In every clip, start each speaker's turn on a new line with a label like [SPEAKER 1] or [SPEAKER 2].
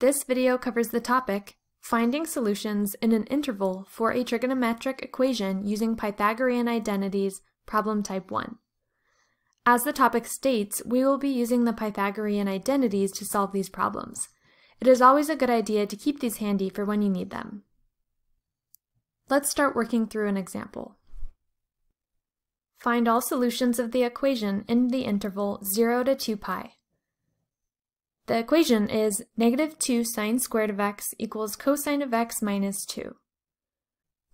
[SPEAKER 1] This video covers the topic, finding solutions in an interval for a trigonometric equation using Pythagorean identities, problem type 1. As the topic states, we will be using the Pythagorean identities to solve these problems. It is always a good idea to keep these handy for when you need them. Let's start working through an example. Find all solutions of the equation in the interval 0 to 2 pi. The equation is negative 2 sine squared of x equals cosine of x minus 2.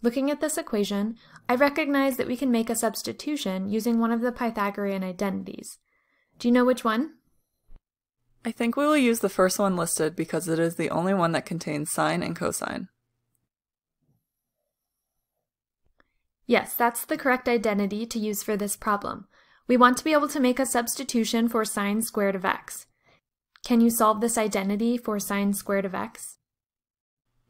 [SPEAKER 1] Looking at this equation, I recognize that we can make a substitution using one of the Pythagorean identities. Do you know which one?
[SPEAKER 2] I think we will use the first one listed because it is the only one that contains sine and cosine.
[SPEAKER 1] Yes, that's the correct identity to use for this problem. We want to be able to make a substitution for sine squared of x. Can you solve this identity for sine squared of x?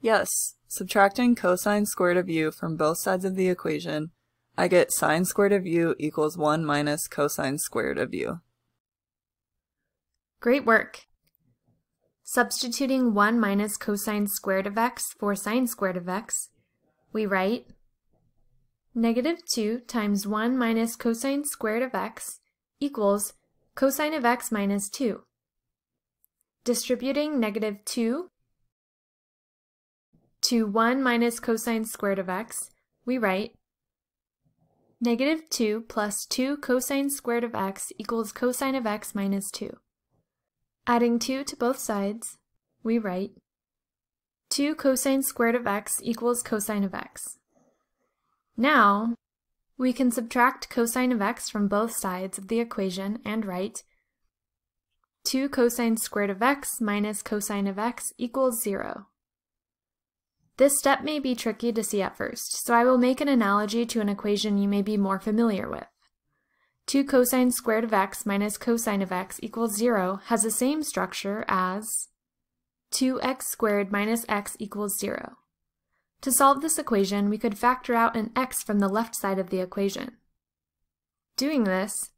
[SPEAKER 2] Yes, subtracting cosine squared of u from both sides of the equation, I get sine squared of u equals 1 minus cosine squared of u.
[SPEAKER 1] Great work! Substituting 1 minus cosine squared of x for sine squared of x, we write negative 2 times 1 minus cosine squared of x equals cosine of x minus 2. Distributing negative 2 to 1 minus cosine squared of x, we write negative 2 plus 2 cosine squared of x equals cosine of x minus 2. Adding 2 to both sides, we write 2 cosine squared of x equals cosine of x. Now, we can subtract cosine of x from both sides of the equation and write 2 cosine squared of x minus cosine of x equals 0. This step may be tricky to see at first, so I will make an analogy to an equation you may be more familiar with. 2 cosine squared of x minus cosine of x equals 0 has the same structure as 2x squared minus x equals 0. To solve this equation, we could factor out an x from the left side of the equation. Doing this,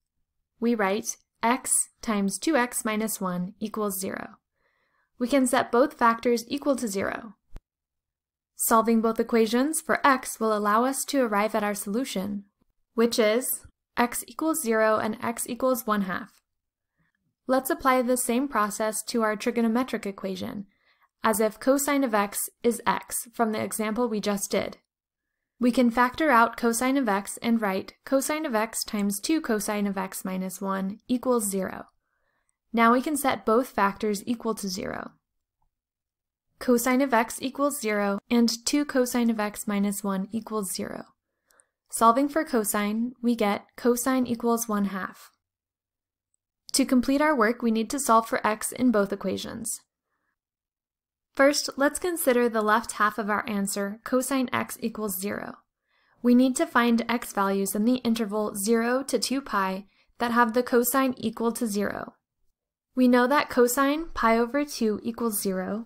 [SPEAKER 1] we write x times 2x minus 1 equals 0. We can set both factors equal to 0. Solving both equations for x will allow us to arrive at our solution, which is x equals 0 and x equals 1 half. Let's apply the same process to our trigonometric equation, as if cosine of x is x from the example we just did. We can factor out cosine of x and write cosine of x times 2 cosine of x minus 1 equals 0. Now we can set both factors equal to 0. Cosine of x equals 0 and 2 cosine of x minus 1 equals 0. Solving for cosine, we get cosine equals 1 half. To complete our work, we need to solve for x in both equations. First, let's consider the left half of our answer, cosine x equals 0. We need to find x values in the interval 0 to 2 pi that have the cosine equal to 0. We know that cosine pi over 2 equals 0,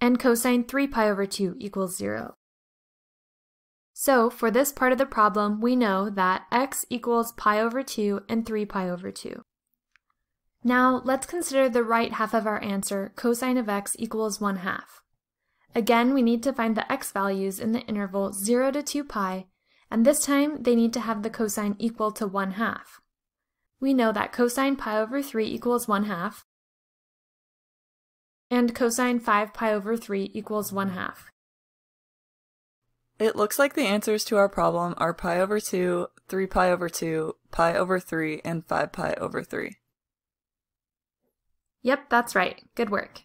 [SPEAKER 1] and cosine 3 pi over 2 equals 0. So, for this part of the problem, we know that x equals pi over 2 and 3 pi over 2. Now, let's consider the right half of our answer, cosine of x equals 1 half. Again, we need to find the x values in the interval 0 to 2 pi, and this time they need to have the cosine equal to 1 half. We know that cosine pi over 3 equals 1 half, and cosine 5 pi over 3 equals 1 half.
[SPEAKER 2] It looks like the answers to our problem are pi over 2, 3 pi over 2, pi over 3, and 5 pi over 3.
[SPEAKER 1] Yep, that's right. Good work.